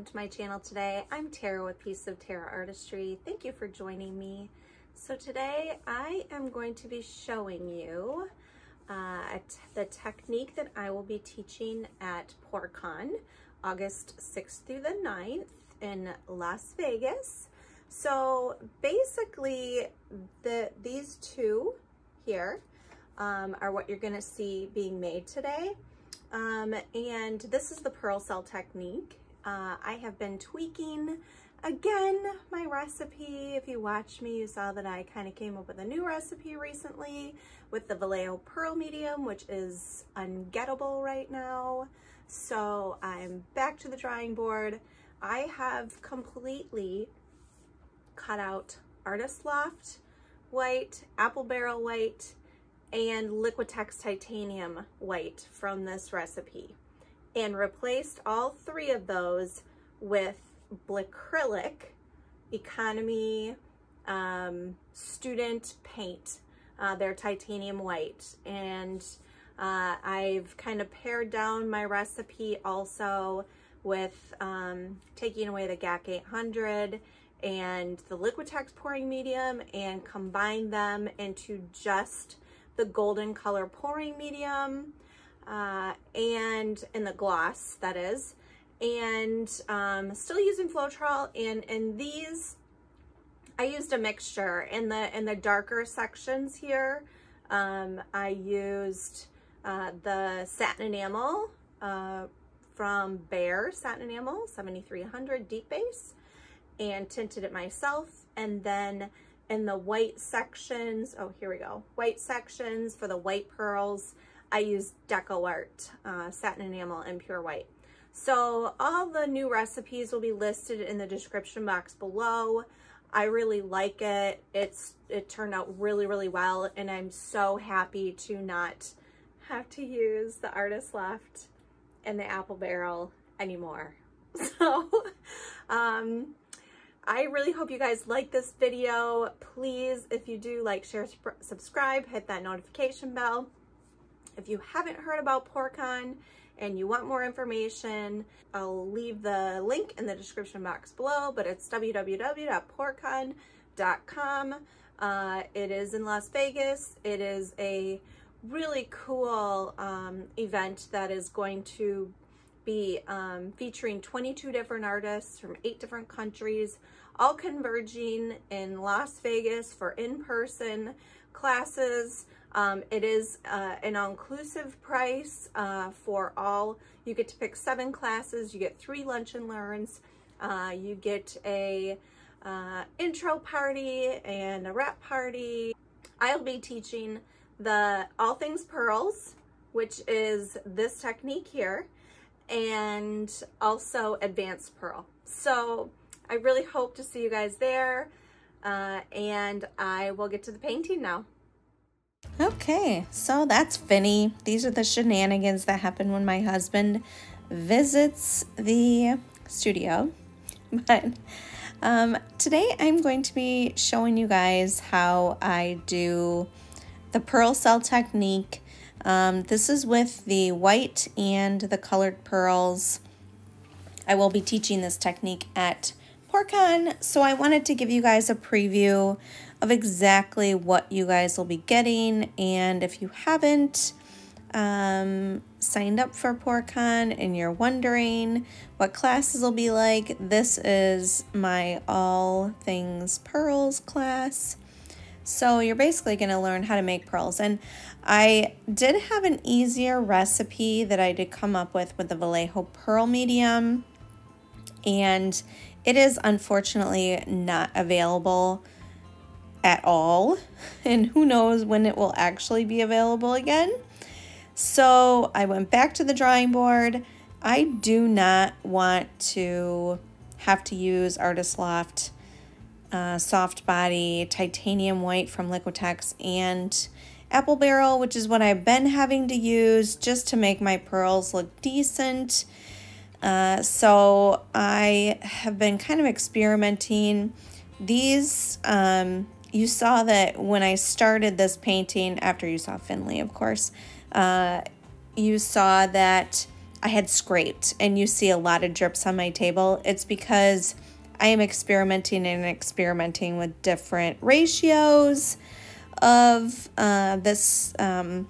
welcome to my channel today. I'm Tara with Pieces of Tara Artistry. Thank you for joining me. So today I am going to be showing you uh, the technique that I will be teaching at PourCon August 6th through the 9th in Las Vegas. So basically the these two here um, are what you're gonna see being made today. Um, and this is the pearl cell technique. Uh, I have been tweaking again my recipe. If you watched me, you saw that I kind of came up with a new recipe recently with the Vallejo Pearl Medium, which is ungettable right now. So I'm back to the drawing board. I have completely cut out Artist Loft white, apple barrel white, and Liquitex titanium white from this recipe and replaced all three of those with Blickrylic Economy um, Student Paint. Uh, they're titanium white. And uh, I've kind of pared down my recipe also with um, taking away the GAC 800 and the Liquitex pouring medium and combine them into just the golden color pouring medium uh, and in the gloss that is. And um, still using Floetrol and in these I used a mixture. In the in the darker sections here um, I used uh, the satin enamel uh, from Behr satin enamel 7300 deep base and tinted it myself. And then in the white sections, oh, here we go, white sections for the white pearls, I use DecoArt uh, satin enamel and pure white. So all the new recipes will be listed in the description box below. I really like it. It's It turned out really, really well, and I'm so happy to not have to use the Artist Loft and the Apple Barrel anymore. So, um, I really hope you guys like this video. Please, if you do, like, share, subscribe, hit that notification bell. If you haven't heard about PourCon and you want more information, I'll leave the link in the description box below, but it's www.pourcon.com. Uh, it is in Las Vegas. It is a really cool um, event that is going to be um, featuring 22 different artists from eight different countries, all converging in Las Vegas for in-person classes. Um, it is uh, an all-inclusive price uh, for all. You get to pick seven classes. You get three lunch and learns. Uh, you get a uh, intro party and a wrap party. I'll be teaching the All Things Pearls, which is this technique here and also Advanced Pearl. So I really hope to see you guys there uh, and I will get to the painting now. Okay, so that's Finny. These are the shenanigans that happen when my husband visits the studio. But um, today I'm going to be showing you guys how I do the pearl cell technique um, this is with the white and the colored pearls. I will be teaching this technique at PourCon, so I wanted to give you guys a preview of exactly what you guys will be getting. And if you haven't um, signed up for PourCon and you're wondering what classes will be like, this is my All Things Pearls class. So you're basically going to learn how to make pearls. And I did have an easier recipe that I did come up with with the Vallejo Pearl Medium. And it is unfortunately not available at all. And who knows when it will actually be available again. So I went back to the drawing board. I do not want to have to use Artist Loft uh, soft body titanium white from Liquitex and apple barrel, which is what I've been having to use just to make my pearls look decent. Uh, so I have been kind of experimenting. These, um, you saw that when I started this painting, after you saw Finley, of course, uh, you saw that I had scraped and you see a lot of drips on my table, it's because I am experimenting and experimenting with different ratios of uh, this um,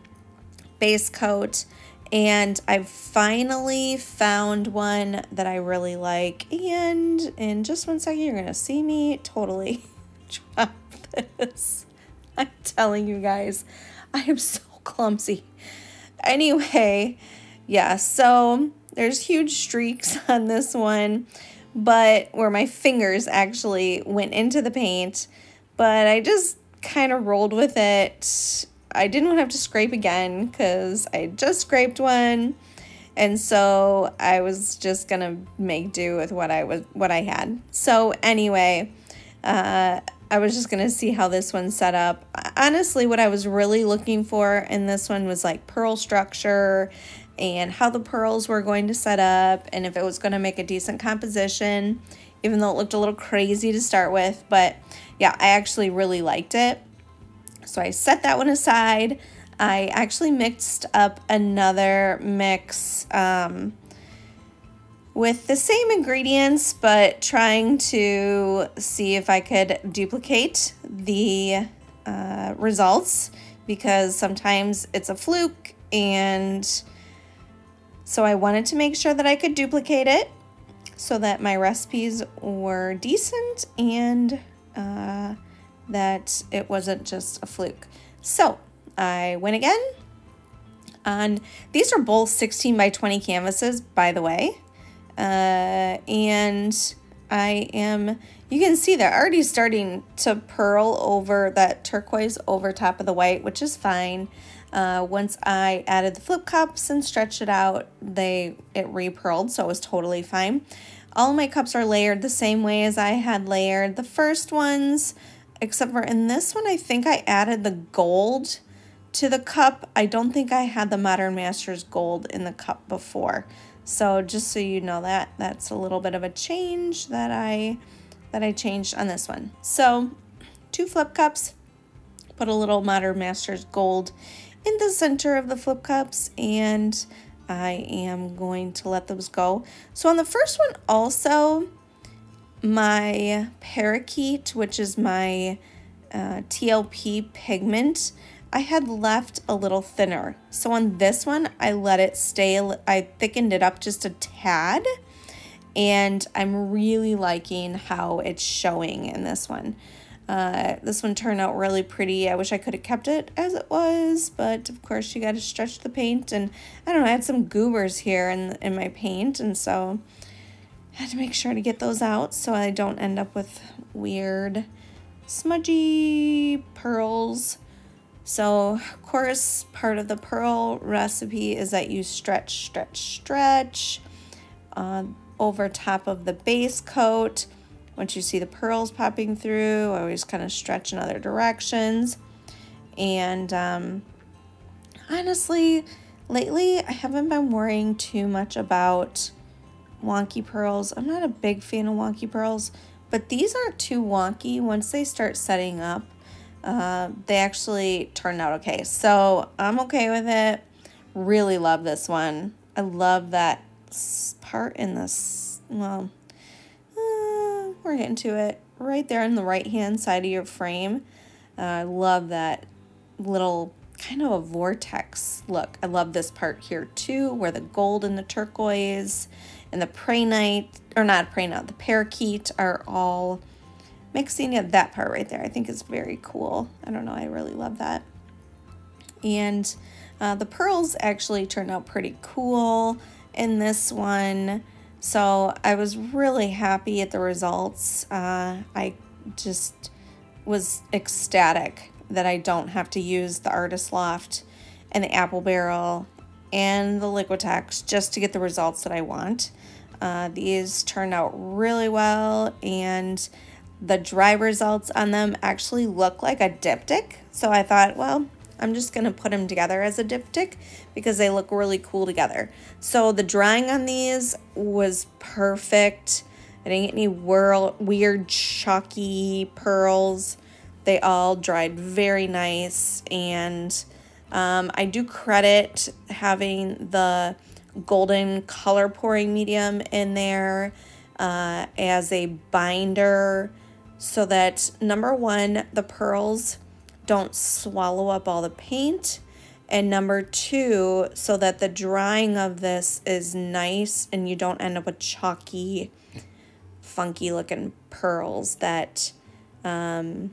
base coat and I've finally found one that I really like and in just one second you're gonna see me totally drop this I'm telling you guys I am so clumsy anyway yeah so there's huge streaks on this one but where my fingers actually went into the paint but I just kind of rolled with it I didn't have to scrape again because I just scraped one. And so I was just gonna make do with what I was what I had. So anyway, uh, I was just gonna see how this one set up. Honestly, what I was really looking for in this one was like pearl structure and how the pearls were going to set up and if it was gonna make a decent composition, even though it looked a little crazy to start with. But yeah, I actually really liked it. So I set that one aside. I actually mixed up another mix um, with the same ingredients, but trying to see if I could duplicate the uh, results because sometimes it's a fluke and so I wanted to make sure that I could duplicate it so that my recipes were decent and uh, that it wasn't just a fluke. So I went again. And these are both 16 by 20 canvases, by the way. Uh, and I am, you can see they're already starting to pearl over that turquoise over top of the white, which is fine. Uh, once I added the flip cups and stretched it out, they it re-pearled, so it was totally fine. All my cups are layered the same way as I had layered the first ones except for in this one, I think I added the gold to the cup. I don't think I had the Modern Masters gold in the cup before. So just so you know that, that's a little bit of a change that I that I changed on this one. So two flip cups, put a little Modern Masters gold in the center of the flip cups and I am going to let those go. So on the first one also, my parakeet, which is my uh, TLP pigment, I had left a little thinner. So on this one, I let it stay, I thickened it up just a tad. And I'm really liking how it's showing in this one. Uh, this one turned out really pretty. I wish I could have kept it as it was, but of course you got to stretch the paint. And I don't know, I had some goobers here in, in my paint, and so I had to make sure to get those out so I don't end up with weird smudgy pearls. So, of course, part of the pearl recipe is that you stretch, stretch, stretch uh, over top of the base coat. Once you see the pearls popping through, I always kind of stretch in other directions. And um, honestly, lately I haven't been worrying too much about wonky pearls. I'm not a big fan of wonky pearls, but these aren't too wonky. Once they start setting up, uh, they actually turned out okay. So I'm okay with it. Really love this one. I love that part in this, well, uh, we're getting to it. Right there on the right-hand side of your frame. Uh, I love that little kind of a vortex look. I love this part here too, where the gold and the turquoise and the Prehnite, or not Prehnite, the Parakeet are all mixing at that part right there. I think is very cool. I don't know, I really love that. And uh, the pearls actually turned out pretty cool in this one. So I was really happy at the results. Uh, I just was ecstatic that I don't have to use the Artist Loft and the Apple Barrel and the Liquitex just to get the results that I want. Uh, these turned out really well and the dry results on them actually look like a diptych. So I thought, well, I'm just going to put them together as a diptych because they look really cool together. So the drying on these was perfect. I didn't get any whirl, weird chalky pearls. They all dried very nice and um, I do credit having the golden color pouring medium in there uh, as a binder so that number one, the pearls don't swallow up all the paint. And number two, so that the drying of this is nice and you don't end up with chalky, funky looking pearls that, um,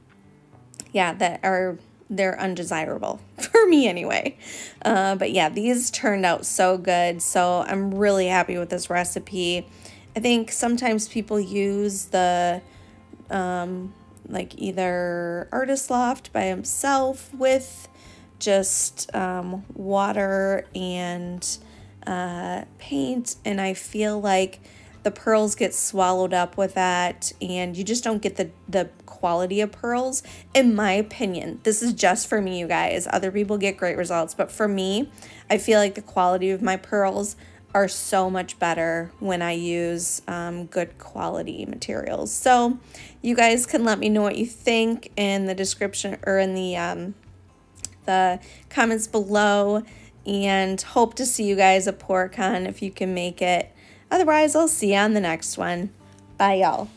yeah, that are, they're undesirable for me anyway. Uh, but yeah, these turned out so good. So I'm really happy with this recipe. I think sometimes people use the, um, like either Artist Loft by himself with just um, water and uh, paint. And I feel like the pearls get swallowed up with that and you just don't get the, the quality of pearls. In my opinion, this is just for me, you guys. Other people get great results, but for me, I feel like the quality of my pearls are so much better when I use um, good quality materials. So you guys can let me know what you think in the description or in the um, the comments below and hope to see you guys at PourCon if you can make it. Otherwise, I'll see you on the next one. Bye, y'all.